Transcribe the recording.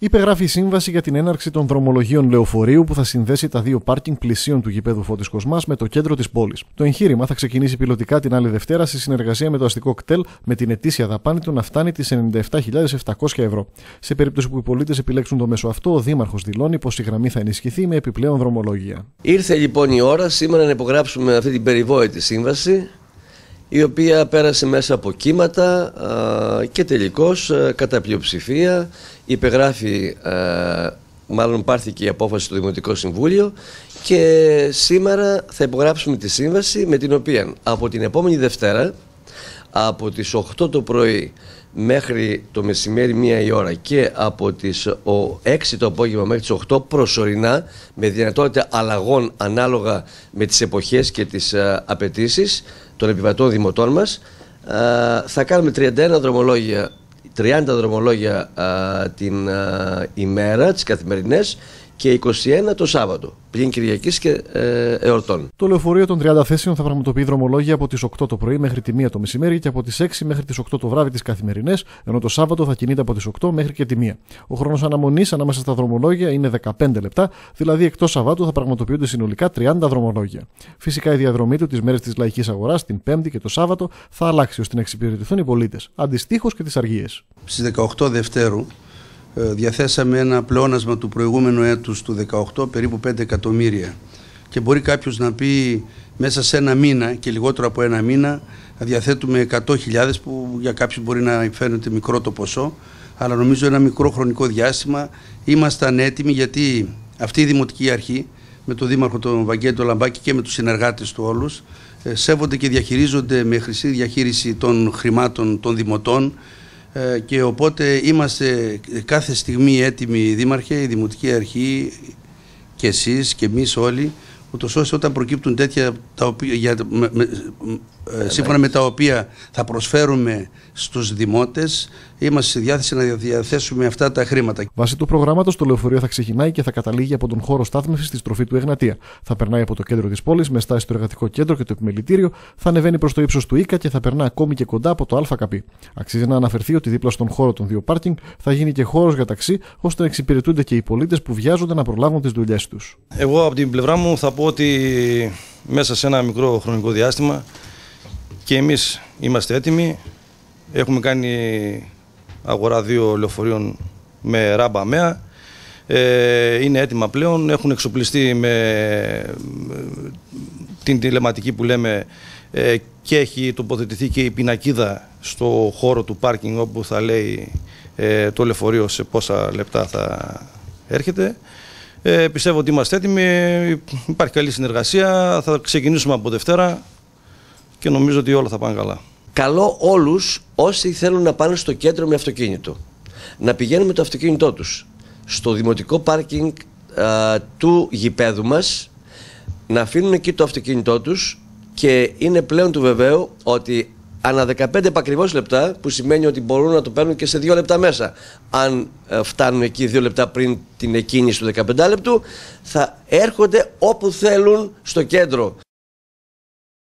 Υπεγράφει η σύμβαση για την έναρξη των δρομολογίων λεωφορείου που θα συνδέσει τα δύο πάρκινγκ πλησίων του γηπέδου Φώτης Κοσμάς με το κέντρο της πόλης. Το εγχείρημα θα ξεκινήσει πιλωτικά την άλλη Δευτέρα σε συνεργασία με το αστικό κτέλ με την ετήσια δαπάνη του να φτάνει τις 97.700 ευρώ. Σε περίπτωση που οι πολίτες επιλέξουν το μέσο αυτό, ο Δήμαρχος δηλώνει πως η γραμμή θα ενισχυθεί με επιπλέον δρομολόγια. Ήρθε λοιπόν η ώρα σήμερα να υπογράψουμε αυτή την περιβόητη σύμβαση η οποία πέρασε μέσα από κύματα και τελικώς κατά πλειοψηφία υπεγράφει, μάλλον πάρθηκε η απόφαση στο Δημοτικό Συμβούλιο και σήμερα θα υπογράψουμε τη σύμβαση με την οποία από την επόμενη Δευτέρα από τις 8 το πρωί μέχρι το μεσημέρι μία η ώρα και από τις 6 το απόγευμα μέχρι τις 8 προσωρινά με δυνατότητα αλλαγών ανάλογα με τις εποχές και τις απαιτήσεις των επιβατών δημοτών μας θα κάνουμε 31 δρομολόγια 30 δρομολόγια την ημέρα, τις καθημερινές και 21 το Σάββατο, πλην Κυριακής και ε, εορτών. Το λεωφορείο των 30 θέσεων θα πραγματοποιεί δρομολόγια από τις 8 το πρωί μέχρι τη 1 το μεσημέρι και από τις 6 μέχρι τις 8 το βράδυ τις καθημερινές, ενώ το Σάββατο θα κινείται από τις 8 μέχρι και τη 1. Ο χρόνος αναμονής ανάμεσα στα δρομολόγια είναι 15 λεπτά, δηλαδή εκτός Σαββάτου θα πραγματοποιούνται συνολικά 30 δρομολόγια. Φυσικά η διαδρομή του τι μέρες της λαϊκής αγοράς, την Πέμπτη και το Σάββατο, θα αλλάξει ώστε να εξυπηρετηθούν οι πολίτες, αντιστοίχως και τις αργίες. Στις 18 Δευτέρου ε, διαθέσαμε ένα πλεόνασμα του προηγούμενου έτους του 18 περίπου 5 εκατομμύρια. Και μπορεί κάποιος να πει μέσα σε ένα μήνα και λιγότερο από ένα μήνα διαθέτουμε 100.000 που για κάποιους μπορεί να φαίνεται μικρό το ποσό αλλά νομίζω ένα μικρό χρονικό διάστημα. Ήμασταν έτοιμοι γιατί αυτή η Δημοτική Αρχή με τον Δήμαρχο τον Βαγγέντο Λαμπάκη και με τους συνεργάτες του όλους ε, σέβονται και διαχειρίζονται με χρυσή διαχείριση των χρημάτων των δημοτών ε, και οπότε είμαστε κάθε στιγμή έτοιμοι δήμαρχε, η Δημοτική Αρχή και εσείς και εμείς όλοι ούτως ώστε όταν προκύπτουν τέτοια τα οποία, για, ε, σύμφωνα με τα οποία θα προσφέρουμε στους δημότες είμαστε σε διάθεση να διαθέσουμε αυτά τα χρήματα. Βάσει του προγράμματος το λεωφορείο θα ξεκινάει και θα καταλήγει από τον χώρο στάθμευσης στη στροφή του Εγνατία. Θα περνάει από το κέντρο της πόλης με στάση στο εργατικό κέντρο και το επιμελητήριο, θα ανεβαίνει προς το ύψος του Ίκα και θα περνά ακόμη και κοντά από το ΑΚΠ. Αξίζει να αναφερθεί ότι δίπλα στον χώρο των δύο πάρκινγκ θα γίνει και χώρος για ταξί ώστε να εξυπηρετούνται και οι πολίτες που βιάζονται να προλάβουν τις δουλειές τους. Εγώ από την πλευρά μου θα πω ότι μέσα σε ένα μικρό χρονικό διάστημα και εμείς είμαστε έτοιμοι. Έχουμε κάνει αγορά δύο λεωφορείων με ράμπα ΜΕΑ. Ε, είναι έτοιμα πλέον, έχουν εξοπλιστεί με την τηλεματική που λέμε ε, και έχει τοποθετηθεί και η πινακίδα στο χώρο του πάρκινγκ όπου θα λέει ε, το λεωφορείο σε πόσα λεπτά θα έρχεται. Ε, πιστεύω ότι είμαστε έτοιμοι, υπάρχει καλή συνεργασία, θα ξεκινήσουμε από Δευτέρα και νομίζω ότι όλα θα πάνε καλά. Καλό όλους όσοι θέλουν να πάνε στο κέντρο με αυτοκίνητο να πηγαίνουν με το αυτοκίνητό τους στο δημοτικό πάρκινγκ του γηπέδου μας να αφήνουν εκεί το αυτοκίνητό τους και είναι πλέον του βεβαίου ότι ανά 15 επακριβώ λεπτά, που σημαίνει ότι μπορούν να το παίρνουν και σε 2 λεπτά μέσα. Αν ε, φτάνουν εκεί 2 λεπτά πριν την εκκίνηση του 15 λεπτού, θα έρχονται όπου θέλουν στο κέντρο.